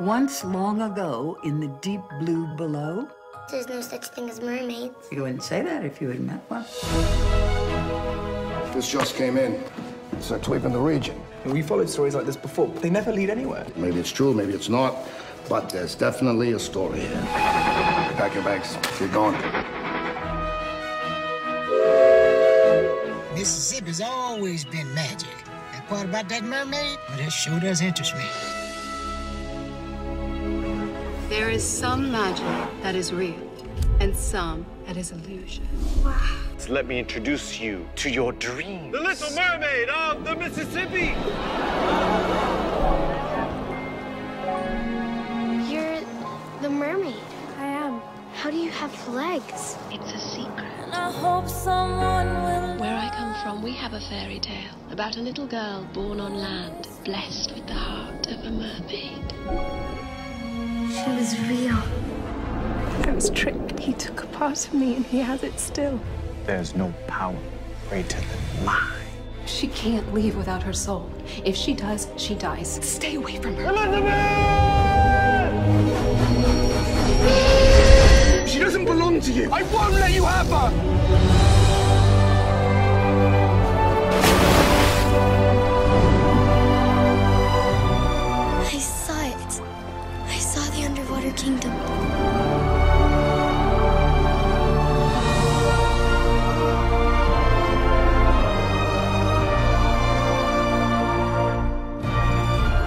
Once long ago, in the deep blue below, There's no such thing as mermaids. you wouldn't say that if you had met one. This just came in. It's a tweak in the region. We followed stories like this before. They never lead anywhere. Maybe it's true, maybe it's not, but there's definitely a story here. Pack your bags. Get going. Mississippi's always been magic. That part about that mermaid, well, that sure does interest me. There is some magic that is real, and some that is illusion. So let me introduce you to your dream. The Little Mermaid of the Mississippi. You're the mermaid. I am. How do you have legs? It's a secret. And I hope someone will. Where I come from, we have a fairy tale about a little girl born on land, blessed with the heart of a mermaid. She was real. I was tricked. He took a part of me and he has it still. There's no power greater than mine. She can't leave without her soul. If she does, she dies. Stay away from her. She doesn't belong to you. I won't let you have her. Kingdom.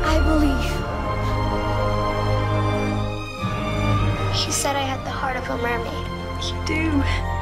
I believe. He said I had the heart of a mermaid. You do.